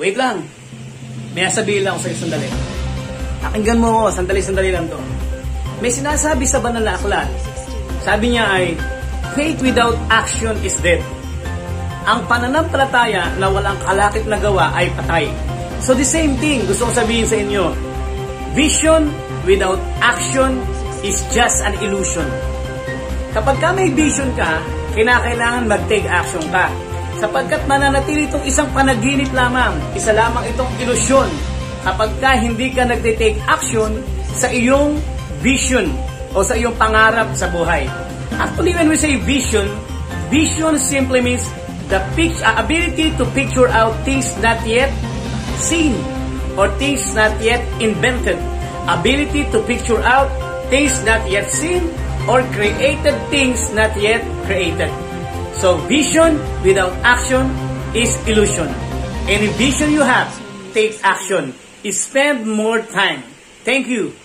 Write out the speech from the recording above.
Wait lang. May sabihin lang ako sa sandali. Pakinggan mo ako, sandali-sandali lang to. May sinasabi sa banal na aklat. Sabi niya ay, Faith without action is dead. Ang pananampalataya na walang kalakip na gawa ay patay. So the same thing, gusto kong sabihin sa inyo, vision without action is just an illusion. Kapag ka may vision ka, kinakailangan mag-take action ka. Sapagkat mananatili itong isang panaginip lamang, isa lamang itong ilusyon kapag ka hindi ka nagte-take action sa iyong vision o sa iyong pangarap sa buhay. Actually, when we say vision, vision simply means the pic- uh, ability to picture out things not yet seen or things not yet invented. Ability to picture out things not yet seen or created things not yet created. So vision without action is illusion. Any vision you have, take action. Spend more time. Thank you.